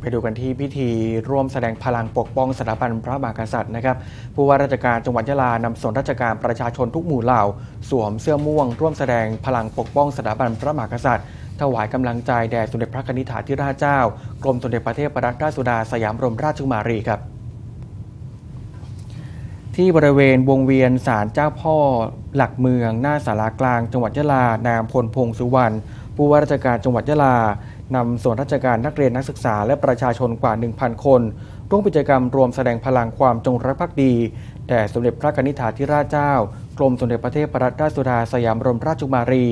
ไปดูกันที่พิธีร่วมแสดงพลังปกป้องสถาบันพระมหากษัตริย์นะครับผู้ว่าราชการจังหวัดยะลานำส่วนราชการประชาชนทุกหมู่เหล่า สวมเสื้อม่วง ร่วมแสดงพลังปกป้องสถาบันพระมหากษัตริย์ ถวายกำลังใจแด่สมเด็จพระนิธิถาธิราชเจ้า กรมสมเด็จพระเทพรัตนราชสุดาสยามบรมราชกุมารีครับ ที่บริเวณวงเวียนศาลเจ้าพ่อหลักเมือง หน้าสารากลาง จังหวัดยะลานามพลพงสุวรรณผู้ว่าราชการจังหวัดยะลา นำส่วนราชการนักเรียนนักศึกษาและประชาชนกว่า 1,000 คนร่วมกิจกรรมรวมแสดงพลังความจงรักภักดีแด่สมเด็จพระนิธิถาธิราชเจ้า กรมสมเด็จพระเทพรัตนราชสุดาสยามบรมราชกุมารี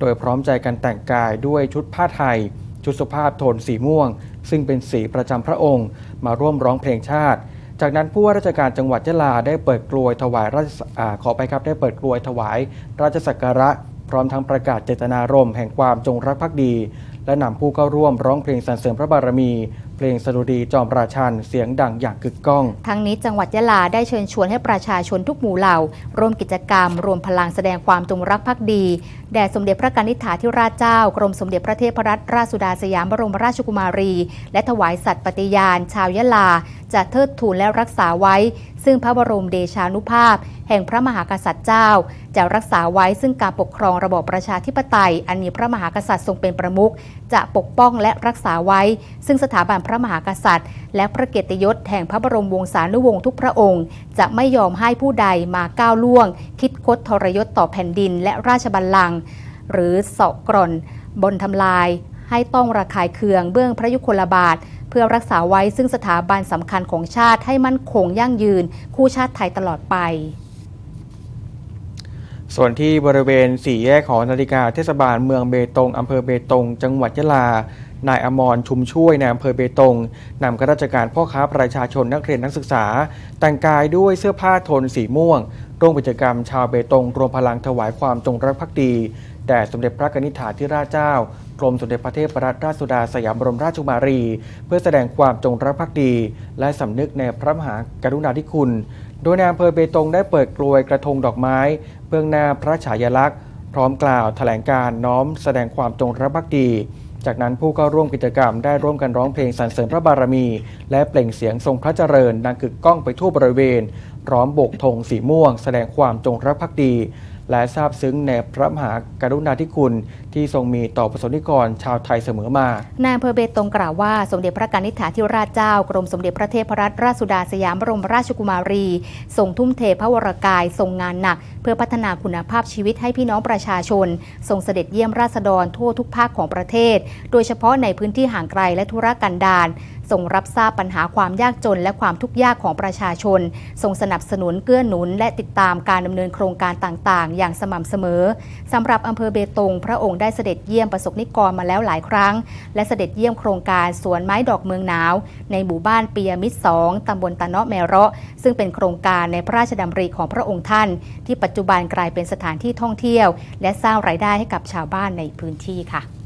โดยพร้อมใจกันแต่งกายด้วยชุดผ้าไทย ชุดสุภาพโทนสีม่วง ซึ่งเป็นสีประจำพระองค์ มาร่วมร้องเพลงชาติ จากนั้นผู้ว่าราชการจังหวัดยะลาได้เปิดกลวยถวายราชาขอไปครับได้เปิดกลวยถวาย ราชสักการะพร้อมทั้งประกาศเจตนารมณ์แห่งความจงรักภักดี และนำผู้เข้าร่วมร้องเพลงสรรเสริมพระบารมีเพลงสดุดีจอมราชันเสียงดังอย่างกึกก้อง ทั้งนี้จังหวัดยะลาได้เชิญชวนให้ประชาชนทุกหมู่เหล่า ร่วมกิจกรรม รวมพลังแสดงความจงรักภักดี แด่สมเด็จพระกนิษฐาธิราชเจ้า กรมสมเด็จพระเทพรัตนราชสุดาสยามบรมราชกุมารี และถวายสัตย์ปฏิญาณ ชาวยะลา จะเทิดทูนและรักษาไว้ ซึ่งพระบรมเดชานุภาพ แห่งพระมหากษัตริย์เจ้า จะรักษาไว้ซึ่งการปกครองระบอบประชาธิปไตย อันมีพระมหากษัตริย์ทรงเป็นประมุขจะปกป้องและรักษาไว้ ซึ่งสถาบันพระมหากษัตริย์ และพระเกียรติยศแห่งพระบรมวงศานุวงศ์ทุกพระองค์ จะไม่ยอมให้ผู้ใดมาก้าวล่วง คิดคดทรยศต่อแผ่นดินและราชบัลลังก์หรือเสาะกร่อนบนทำลาย ให้ต้องระคายเคืองเบื้องพระยุคลบาท เพื่อรักษาไว้ซึ่งสถาบันสำคัญของชาติให้มั่นคงยั่งยืน คู่ชาติไทยตลอดไป ส่วนที่บริเวณสี่แยกของนาฬิกาเทศบาลเมืองเบตงอำเภอเบตง จังหวัดยะลา นายอมรชุมช่วยในอำเภอเบตงนำข้าราชการพ่อค้าประชาชนนักเรียนนักศึกษา แต่งกายด้วยเสื้อผ้าโทนสีม่วง ร่วมกิจกรรมชาวเบตงรวมพลังถวายความจงรักภักดีแด่สมเด็จพระนิธิถาธิราชเจ้ากรมสมเด็จพระเทพรัตนราชสุดาสยามบรมราชกุมารี เพื่อแสดงความจงรักภักดี และสำนึกในพระมหากรุณาธิคุณ โดยในอำเภอเบตงได้เปิดกลวยกระทงดอกไม้ เบื้องหน้าพระฉายาลักษณ์ พร้อมกล่าวแถลงการน้อมแสดงความจงรักภักดี จากนั้นผู้เข้าร่วมกิจกรรมได้ร่วมกันร้องเพลงสรรเสริญพระบารมี และเปล่งเสียงทรงพระเจริญดังกึกก้องไปทั่วบริเวณ พร้อมโบกธงสีม่วง แสดงความจงรักภักดี และซาบซึ้งในพระมหากรุณาธิคุณ ที่ทรงมีต่อประสบนิกรชาวไทยเสมอมานายอำเภอเบตงกล่าวว่าสมเด็จพระกนิษฐาธิราชเจ้ากรมสมเด็จพระเทพรัตนราชสุดาสยามบรมราชกุมารีทรงทุ่มเทพระวรกายทรงงานหนัก เพื่อพัฒนาคุณภาพชีวิตให้พี่น้องประชาชน ทรงเสด็จเยี่ยมราษฎรทั่วทุกภาคของประเทศ โดยเฉพาะในพื้นที่ห่างไกลและธุรกันดารทรงรับทราบปัญหาความยากจนและความทุกข์ยากของประชาชน ทรงสนับสนุนเกื้อหนุน และติดตามการดำเนินโครงการต่างๆ อย่างสม่ำเสมอสำหรับอำเภอเบตง พระองค์ได้เสด็จเยี่ยมประสบนิกรมาแล้วหลายครั้ง และเสด็จเยี่ยมโครงการสวนไม้ดอกเมืองหนาว ในหมู่บ้านเปียมิตรสองตำบลตะเนาะแมเราะ ซึ่งเป็นโครงการในพระราชดำริของพระองค์ท่าน ที่ปัจจุบันกลายเป็นสถานที่ท่องเที่ยว และสร้างรายได้ให้กับชาวบ้านในพื้นที่ค่ะ